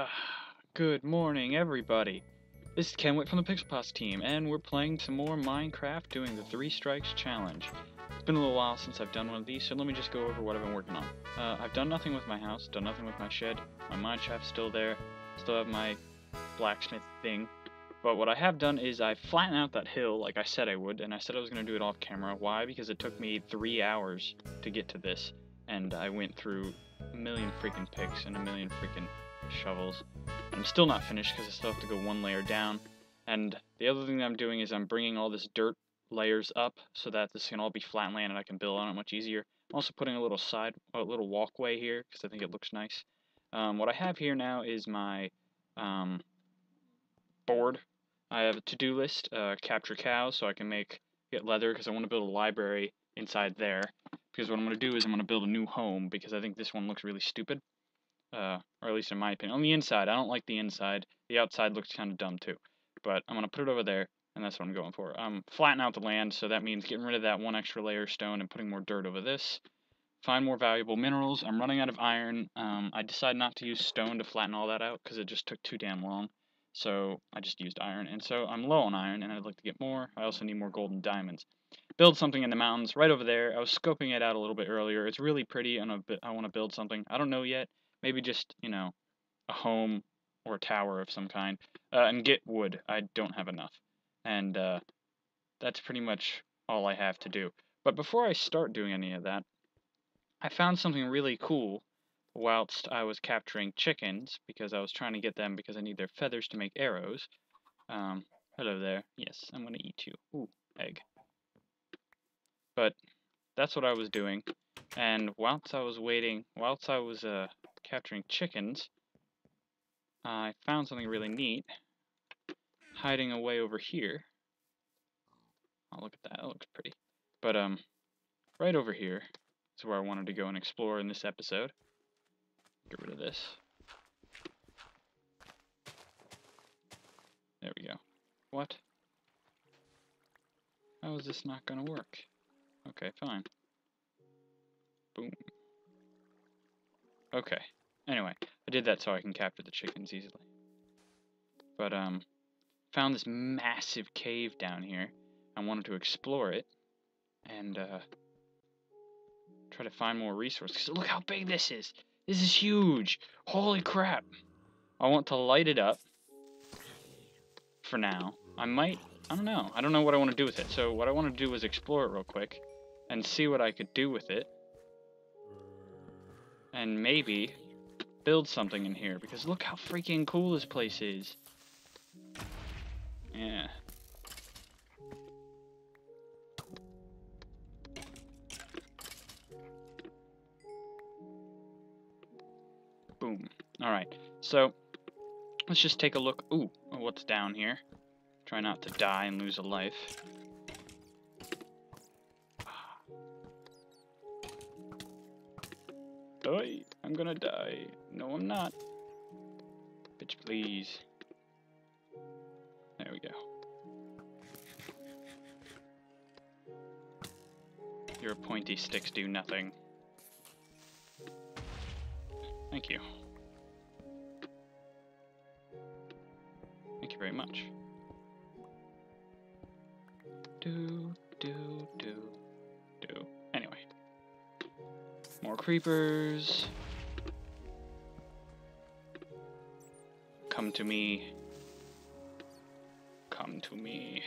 Ah, good morning, everybody. This is Kenwick from the Pixel Posse team, and we're playing some more Minecraft doing the Three Strikes Challenge. It's been a little while since I've done one of these, so let me just go over what I've been working on. Uh, I've done nothing with my house, done nothing with my shed, my mine shaft's still there, still have my blacksmith thing. But what I have done is I flattened out that hill like I said I would, and I said I was going to do it off camera. Why? Because it took me three hours to get to this, and I went through a million freaking picks and a million freaking shovels. I'm still not finished because I still have to go one layer down. And the other thing that I'm doing is I'm bringing all this dirt layers up so that this can all be flat land and I can build on it much easier. I'm also putting a little side, a little walkway here because I think it looks nice. Um, what I have here now is my um, board. I have a to-do list, uh, capture cows, so I can make get leather because I want to build a library inside there. Because what I'm going to do is I'm going to build a new home because I think this one looks really stupid uh, or at least in my opinion. On the inside, I don't like the inside. The outside looks kind of dumb too. But I'm going to put it over there, and that's what I'm going for. Um, flatten out the land, so that means getting rid of that one extra layer of stone and putting more dirt over this. Find more valuable minerals. I'm running out of iron. Um, I decided not to use stone to flatten all that out because it just took too damn long. So I just used iron. And so I'm low on iron, and I'd like to get more. I also need more gold and diamonds. Build something in the mountains right over there. I was scoping it out a little bit earlier. It's really pretty, and I want to build something. I don't know yet. Maybe just, you know, a home or a tower of some kind. Uh, and get wood. I don't have enough. And uh, that's pretty much all I have to do. But before I start doing any of that, I found something really cool whilst I was capturing chickens, because I was trying to get them because I need their feathers to make arrows. Um, hello there. Yes, I'm going to eat you. Ooh, egg. But that's what I was doing. And whilst I was waiting, whilst I was uh, capturing chickens, I found something really neat hiding away over here. Oh, look at that. That looks pretty. But, um, right over here is where I wanted to go and explore in this episode. Get rid of this. There we go. What? How is this not gonna work? Okay, fine. Boom. Okay. Anyway, I did that so I can capture the chickens easily. But, um, found this massive cave down here. I wanted to explore it and, uh, try to find more resources. Look how big this is! This is huge! Holy crap! I want to light it up for now. I might, I don't know. I don't know what I want to do with it. So what I want to do is explore it real quick and see what I could do with it. And maybe build something in here, because look how freaking cool this place is. Yeah. Boom. Alright, so let's just take a look. Ooh, oh, what's down here? Try not to die and lose a life. Ah. Die. I'm gonna die. No, I'm not. Bitch, please. There we go. Your pointy sticks do nothing. Thank you. Thank you very much. Do, do, do, do. Anyway. More creepers. To me. Come to me.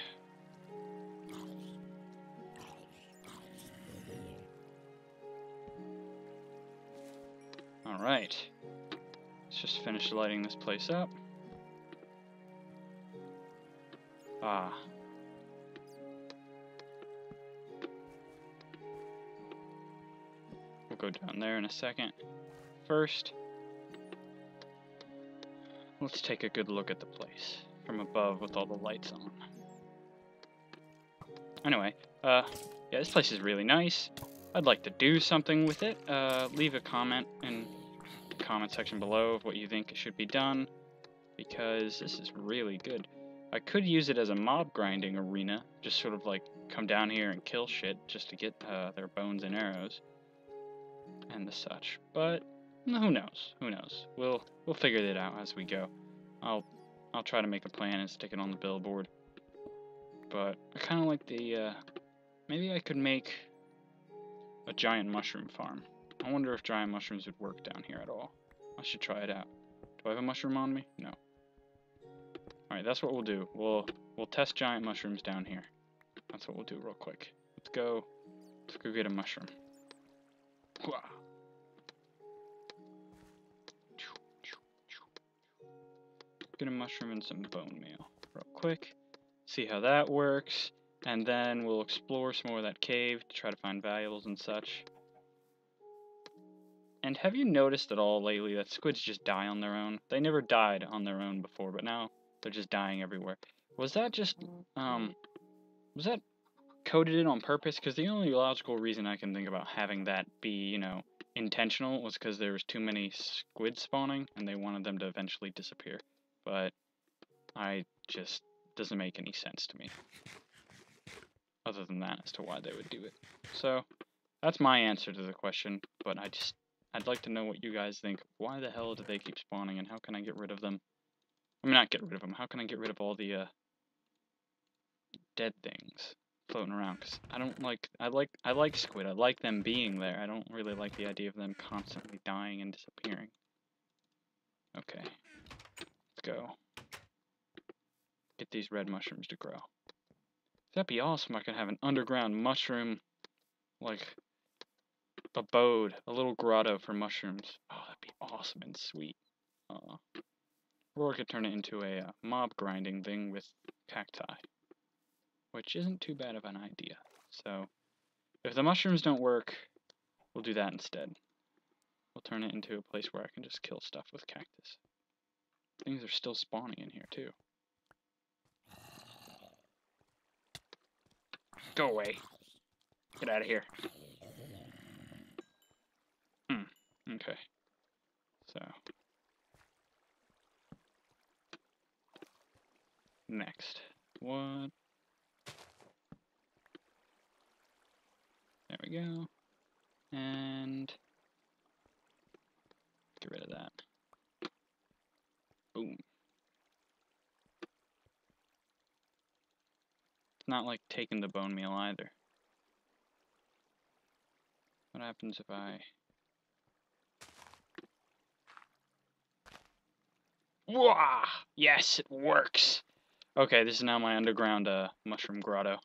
Alright. Let's just finish lighting this place up. Ah. We'll go down there in a second. First, Let's take a good look at the place from above with all the lights on. Anyway, uh, yeah, this place is really nice. I'd like to do something with it. Uh, leave a comment in the comment section below of what you think should be done, because this is really good. I could use it as a mob grinding arena, just sort of like come down here and kill shit just to get uh, their bones and arrows and the such. But Who knows? Who knows? We'll we'll figure it out as we go. I'll I'll try to make a plan and stick it on the billboard. But I kind of like the. Uh, maybe I could make a giant mushroom farm. I wonder if giant mushrooms would work down here at all. I should try it out. Do I have a mushroom on me? No. Alright, that's what we'll do. We'll we'll test giant mushrooms down here. That's what we'll do real quick. Let's go let's go get a mushroom. A mushroom and some bone meal real quick. See how that works. And then we'll explore some more of that cave to try to find valuables and such. And have you noticed at all lately that squids just die on their own? They never died on their own before, but now they're just dying everywhere. Was that just, um, was that coded in on purpose? Because the only logical reason I can think about having that be, you know, intentional was because there was too many squids spawning and they wanted them to eventually disappear. But I just, doesn't make any sense to me. Other than that, as to why they would do it. So, that's my answer to the question, but I just, I'd like to know what you guys think. Why the hell do they keep spawning, and how can I get rid of them? I mean, not get rid of them. How can I get rid of all the uh, dead things floating around? Because I don't like. I like. I like squid. I like them being there. I don't really like the idea of them constantly dying and disappearing. Okay, go. Get these red mushrooms to grow. That'd be awesome. I could have an underground mushroom, like abode, a little grotto for mushrooms. Oh, that'd be awesome and sweet. Uh, or I could turn it into a uh, mob grinding thing with cacti, which isn't too bad of an idea. So, if the mushrooms don't work, we'll do that instead. We'll turn it into a place where I can just kill stuff with cactus. Things are still spawning in here, too. Go away. Get out of here. Hmm. Okay. So. Next. What? There we go. And get rid of that. Boom. It's not like taking the bone meal either. What happens if I Wah! Yes, it works. Okay, this is now my underground uh, mushroom grotto.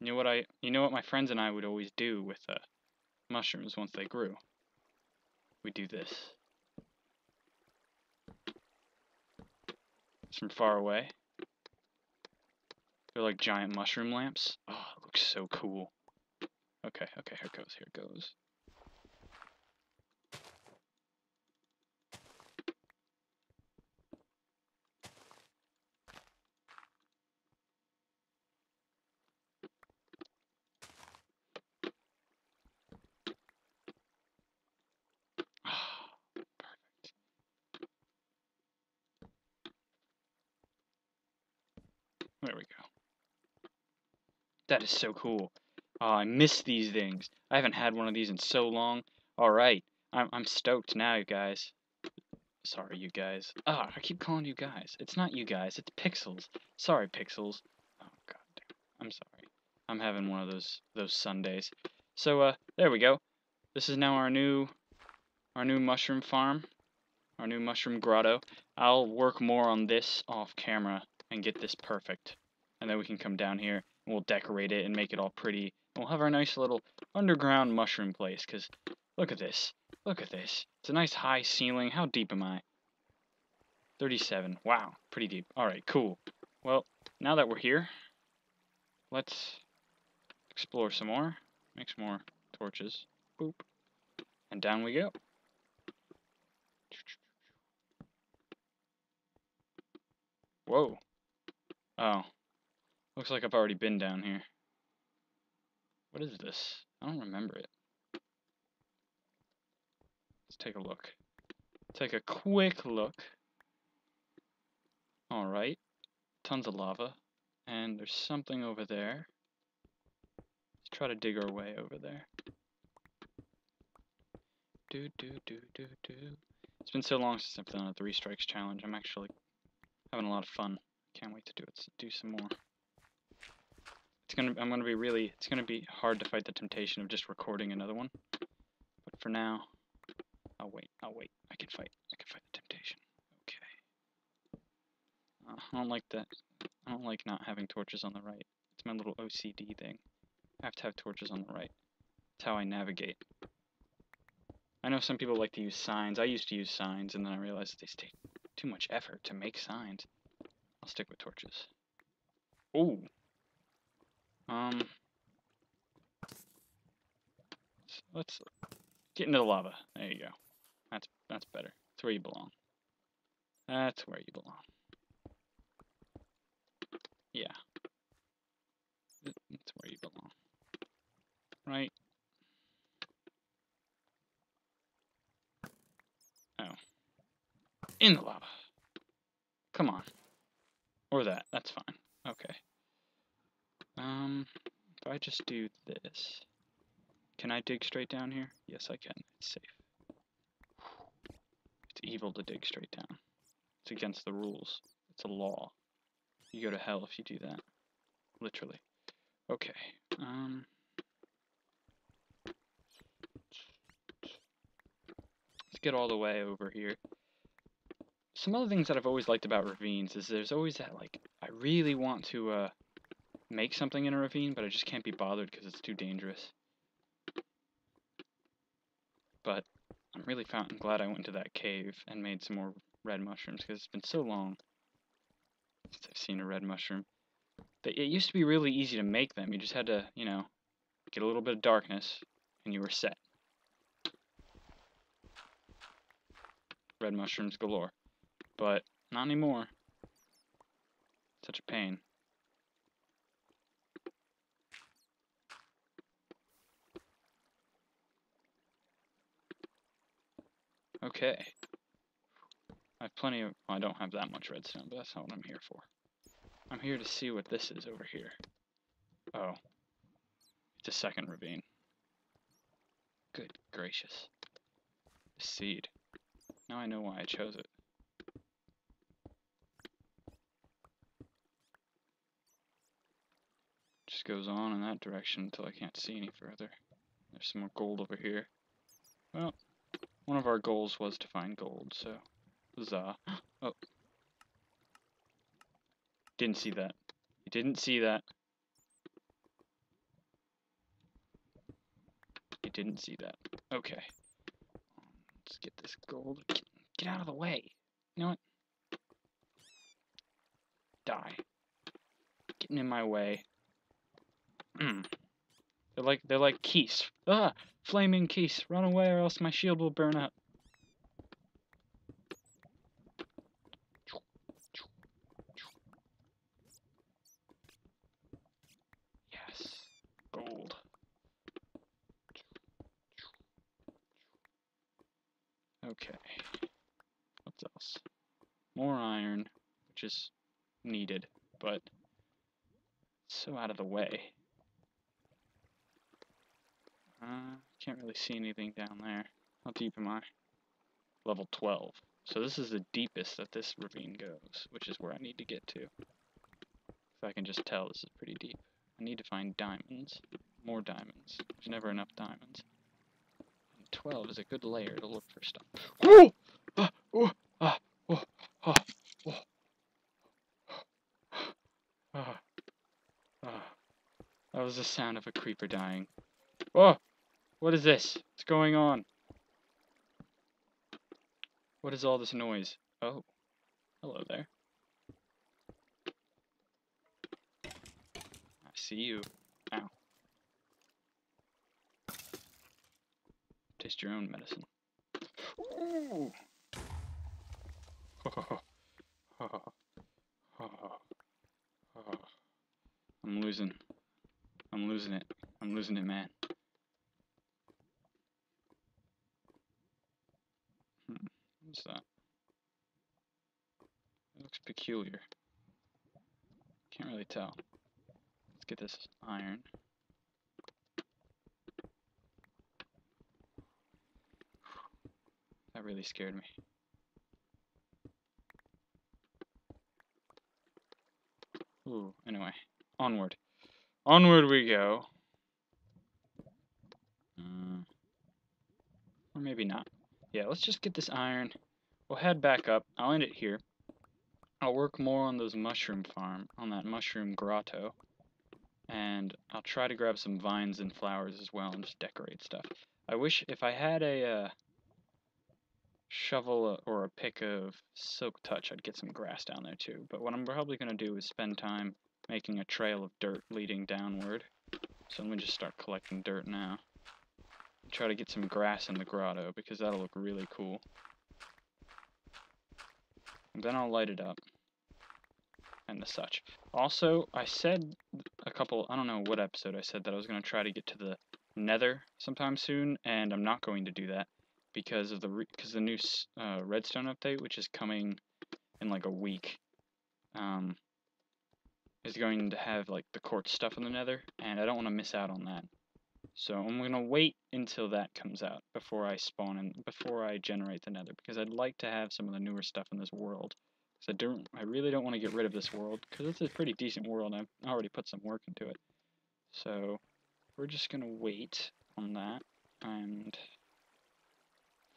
You know what I? You know what my friends and I would always do with uh, mushrooms once they grew. We do this. It's from far away. They're like giant mushroom lamps. Oh, it looks so cool. Okay, okay, here it goes, here it goes. There we go. That is so cool. Oh, I miss these things. I haven't had one of these in so long. Alright, I'm, I'm stoked now, you guys. Sorry, you guys. Ah, oh, I keep calling you guys. It's not you guys, it's Pixels. Sorry, Pixels. Oh, god damn. I'm sorry. I'm having one of those those Sundays. So, uh, there we go. This is now our new our new mushroom farm. Our new mushroom grotto. I'll work more on this off camera and get this perfect. And then we can come down here we'll decorate it and make it all pretty. And we'll have our nice little underground mushroom place, because look at this. Look at this. It's a nice high ceiling. How deep am I? 37. Wow, pretty deep. Alright, cool. Well, now that we're here, let's explore some more. Make some more torches. Boop. And down we go. Whoa. Oh. Looks like I've already been down here. What is this? I don't remember it. Let's take a look. Take a quick look. Alright. Tons of lava. And there's something over there. Let's try to dig our way over there. Do do do do do. It's been so long since I've done a three strikes challenge. I'm actually having a lot of fun. Can't wait to do it. Do some more. It's gonna. I'm gonna be really. It's gonna be hard to fight the temptation of just recording another one. But for now, I'll wait. I'll wait. I can fight. I can fight the temptation. Okay. Uh, I don't like that. I don't like not having torches on the right. It's my little OCD thing. I have to have torches on the right. It's how I navigate. I know some people like to use signs. I used to use signs, and then I realized they take too much effort to make signs. I'll stick with torches. Ooh. Um. So let's get into the lava. There you go. That's that's better. That's where you belong. That's where you belong. Yeah. That's where you belong. Right Oh. in the lava. Come on. Or that. That's fine. Okay. Um, if I just do this, can I dig straight down here? Yes, I can. It's safe. It's evil to dig straight down. It's against the rules. It's a law. You go to hell if you do that. Literally. Okay. Um. Let's get all the way over here some other things that I've always liked about ravines is there's always that like I really want to uh, make something in a ravine, but I just can't be bothered because it's too dangerous. But I'm really found, I'm glad I went to that cave and made some more red mushrooms because it's been so long since I've seen a red mushroom. But it used to be really easy to make them. You just had to, you know, get a little bit of darkness and you were set. Red mushrooms galore but not anymore. Such a pain. Okay. I have plenty of, well, I don't have that much redstone, but that's not what I'm here for. I'm here to see what this is over here. Oh. It's a second ravine. Good gracious. The seed. Now I know why I chose it. just goes on in that direction until I can't see any further. There's some more gold over here. Well, one of our goals was to find gold, so huzzah. Oh. Didn't see that. You didn't see that. You didn't see that. Okay. Let's get this gold. Get, get out of the way. You know what? Die. Getting in my way. Hmm. They're like they're like keys. Ah, flaming keys. Run away or else my shield will burn up. Yes. Gold. Okay. What else? More iron, which is needed, but so out of the way. Uh, can't really see anything down there. How deep am I? Level 12. So this is the deepest that this ravine goes, which is where I need to get to. If I can just tell, this is pretty deep. I need to find diamonds. More diamonds. There's never enough diamonds. And 12 is a good layer to look for stuff. Ah, oh, ah, oh, ah, oh. Ah, ah. That was the sound of a creeper dying. Oh! What is this? What's going on? What is all this noise? Oh. Hello there. I see you. Ow. Taste your own medicine. Ooh. I'm losing. I'm losing it. I'm losing it, man. What's that? It looks peculiar. Can't really tell. Let's get this iron. That really scared me. Ooh, anyway. Onward. Onward we go. Uh, or maybe not. Yeah, let's just get this iron. We'll head back up. I'll end it here. I'll work more on those mushroom farm, on that mushroom grotto. And I'll try to grab some vines and flowers as well and just decorate stuff. I wish if I had a uh, shovel or a pick of silk touch, I'd get some grass down there too. But what I'm probably going to do is spend time making a trail of dirt leading downward. So let me just start collecting dirt now. Try to get some grass in the grotto because that'll look really cool. And then I'll light it up. And the such. Also, I said a couple, I don't know what episode I said that I was going to try to get to the nether sometime soon, and I'm not going to do that because of the because the new uh, redstone update, which is coming in like a week, um, is going to have like the quartz stuff in the nether, and I don't want to miss out on that. So I'm gonna wait until that comes out before I spawn and before I generate the nether, because I'd like to have some of the newer stuff in this world. Because I don't, I really don't want to get rid of this world, because it's a pretty decent world. I've already put some work into it. So we're just gonna wait on that, and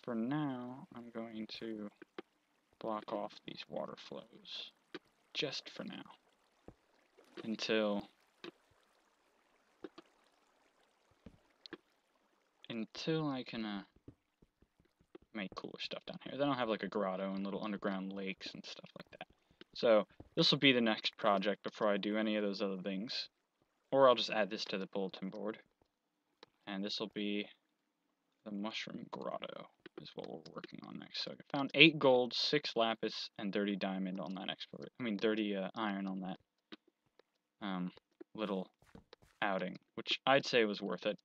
for now, I'm going to block off these water flows, just for now, until until I can uh, make cooler stuff down here. Then I'll have like a grotto and little underground lakes and stuff like that. So this will be the next project before I do any of those other things. Or I'll just add this to the bulletin board. And this will be the mushroom grotto is what we're working on next. So I found 8 gold, 6 lapis, and 30 diamond on that exploration. I mean 30 uh, iron on that um, little outing, which I'd say was worth it.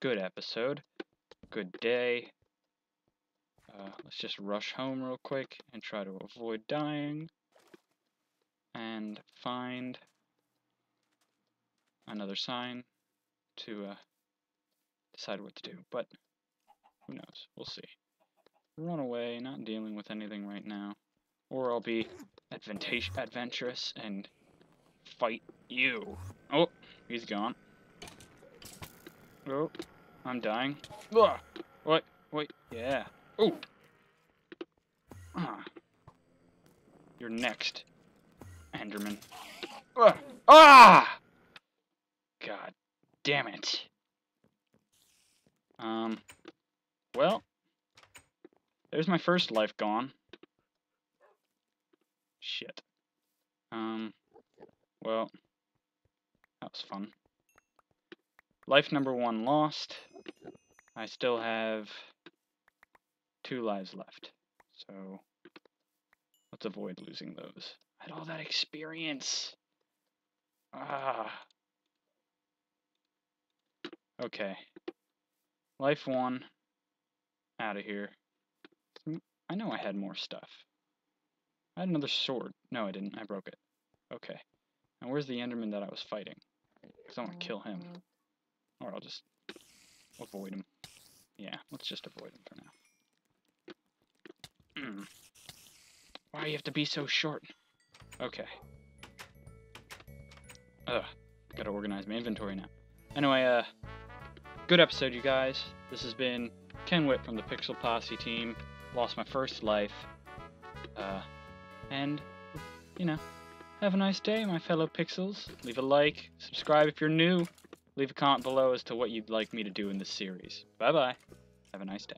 Good episode. Good day. Uh, let's just rush home real quick and try to avoid dying. And find another sign to uh, decide what to do. But who knows? We'll see. Run away, not dealing with anything right now. Or I'll be adventurous and fight you. Oh, he's gone. Oh, I'm dying. Ugh. What? Wait, yeah. Oh! Ah. You're next, Enderman. Ugh. Ah! God damn it. Um, well, there's my first life gone. Shit. Um, well, that was fun. Life number one lost. I still have two lives left. So let's avoid losing those. I had all that experience. Ah. Okay. Life one. Out of here. I know I had more stuff. I had another sword. No, I didn't. I broke it. Okay. Now where's the Enderman that I was fighting? Because I want to kill him. Or I'll just avoid him. Yeah, let's just avoid him for now. Mm. Why do you have to be so short? Okay. Ugh. Gotta organize my inventory now. Anyway, uh, good episode, you guys. This has been Ken Witt from the Pixel Posse team. Lost my first life. Uh, and, you know, have a nice day, my fellow pixels. Leave a like, subscribe if you're new. Leave a comment below as to what you'd like me to do in this series. Bye bye. Have a nice day.